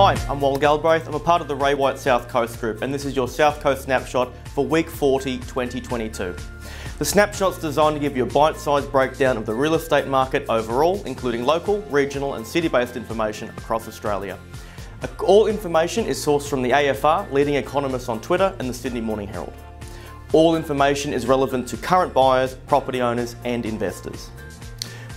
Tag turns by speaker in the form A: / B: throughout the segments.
A: Hi, I'm Wal Galbraith. I'm a part of the Ray White South Coast Group, and this is your South Coast snapshot for week 40, 2022. The snapshot's designed to give you a bite-sized breakdown of the real estate market overall, including local, regional, and city-based information across Australia. All information is sourced from the AFR, leading economists on Twitter, and the Sydney Morning Herald. All information is relevant to current buyers, property owners, and investors.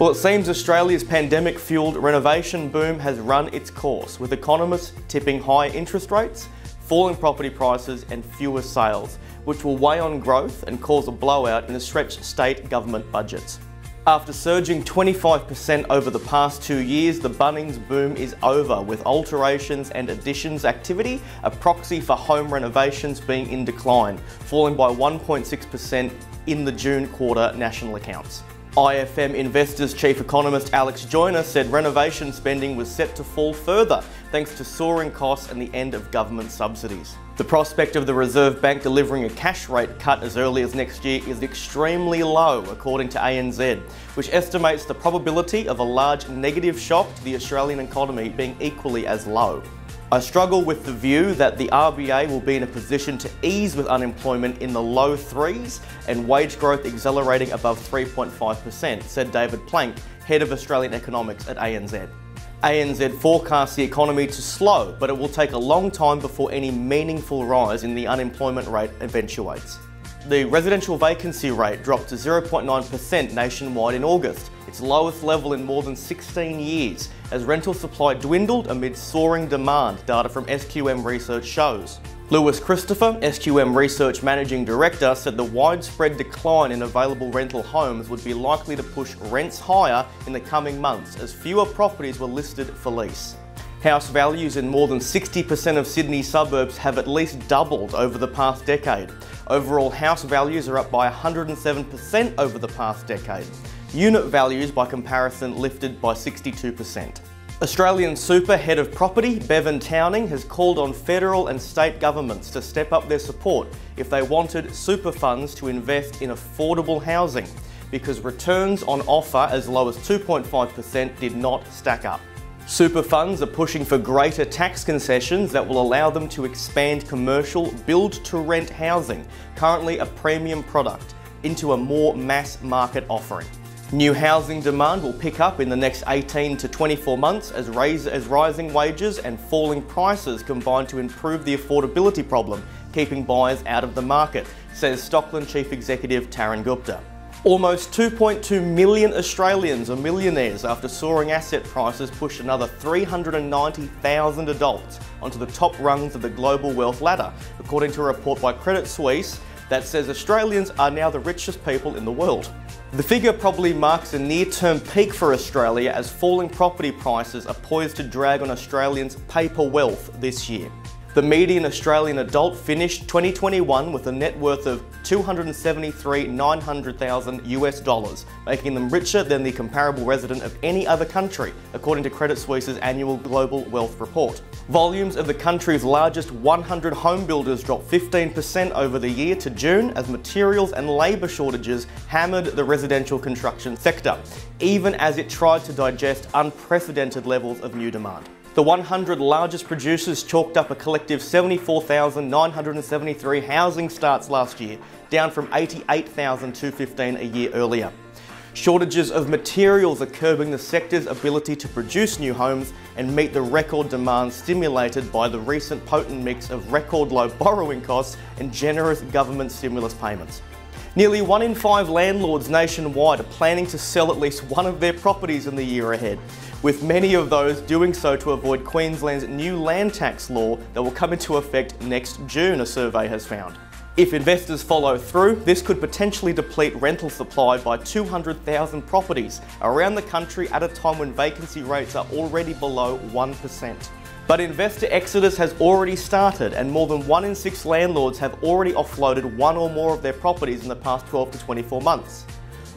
A: Well, it seems Australia's pandemic fueled renovation boom has run its course, with economists tipping high interest rates, falling property prices, and fewer sales, which will weigh on growth and cause a blowout in the stretched state government budgets. After surging 25% over the past two years, the Bunnings boom is over, with alterations and additions activity, a proxy for home renovations, being in decline, falling by 1.6% in the June quarter national accounts. IFM Investors Chief Economist Alex Joyner said renovation spending was set to fall further thanks to soaring costs and the end of government subsidies. The prospect of the Reserve Bank delivering a cash rate cut as early as next year is extremely low, according to ANZ, which estimates the probability of a large negative shock to the Australian economy being equally as low. I struggle with the view that the RBA will be in a position to ease with unemployment in the low threes and wage growth accelerating above 3.5%, said David Plank, head of Australian economics at ANZ. ANZ forecasts the economy to slow, but it will take a long time before any meaningful rise in the unemployment rate eventuates. The residential vacancy rate dropped to 0.9% nationwide in August, its lowest level in more than 16 years, as rental supply dwindled amid soaring demand, data from SQM research shows. Louis Christopher, SQM Research Managing Director, said the widespread decline in available rental homes would be likely to push rents higher in the coming months as fewer properties were listed for lease. House values in more than 60% of Sydney suburbs have at least doubled over the past decade. Overall house values are up by 107% over the past decade. Unit values by comparison lifted by 62%. Australian Super Head of Property, Bevan Towning, has called on federal and state governments to step up their support if they wanted super funds to invest in affordable housing, because returns on offer as low as 2.5% did not stack up. Super funds are pushing for greater tax concessions that will allow them to expand commercial build-to-rent housing, currently a premium product, into a more mass market offering. New housing demand will pick up in the next 18 to 24 months as, raise, as rising wages and falling prices combine to improve the affordability problem, keeping buyers out of the market, says Stockland Chief Executive Tarun Gupta. Almost 2.2 million Australians are millionaires after soaring asset prices pushed another 390,000 adults onto the top rungs of the global wealth ladder, according to a report by Credit Suisse that says Australians are now the richest people in the world. The figure probably marks a near-term peak for Australia as falling property prices are poised to drag on Australians' paper wealth this year. The median Australian adult finished 2021 with a net worth of 273 900,000 US dollars, making them richer than the comparable resident of any other country, according to Credit Suisse's annual Global Wealth Report. Volumes of the country's largest 100 home builders dropped 15% over the year to June as materials and labour shortages hammered the residential construction sector, even as it tried to digest unprecedented levels of new demand. The 100 largest producers chalked up a collective 74,973 housing starts last year, down from 88,215 a year earlier. Shortages of materials are curbing the sector's ability to produce new homes and meet the record demand stimulated by the recent potent mix of record low borrowing costs and generous government stimulus payments. Nearly one in five landlords nationwide are planning to sell at least one of their properties in the year ahead, with many of those doing so to avoid Queensland's new land tax law that will come into effect next June, a survey has found. If investors follow through, this could potentially deplete rental supply by 200,000 properties around the country at a time when vacancy rates are already below 1%. But investor exodus has already started and more than one in six landlords have already offloaded one or more of their properties in the past 12 to 24 months.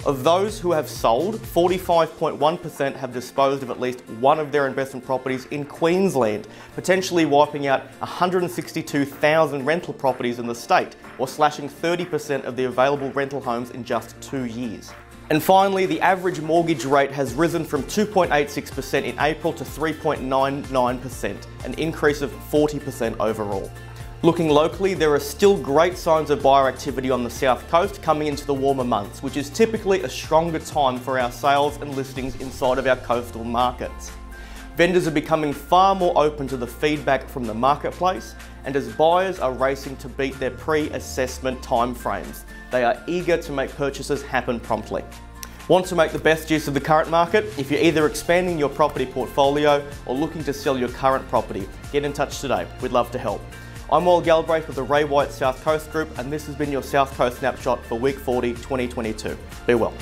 A: Of those who have sold, 45.1% have disposed of at least one of their investment properties in Queensland, potentially wiping out 162,000 rental properties in the state, or slashing 30% of the available rental homes in just two years. And finally, the average mortgage rate has risen from 2.86% in April to 3.99%, an increase of 40% overall. Looking locally, there are still great signs of buyer activity on the south coast coming into the warmer months, which is typically a stronger time for our sales and listings inside of our coastal markets. Vendors are becoming far more open to the feedback from the marketplace, and as buyers are racing to beat their pre-assessment timeframes, they are eager to make purchases happen promptly. Want to make the best use of the current market? If you're either expanding your property portfolio or looking to sell your current property, get in touch today. We'd love to help. I'm Will Galbraith with the Ray White South Coast Group, and this has been your South Coast Snapshot for Week 40 2022. Be well.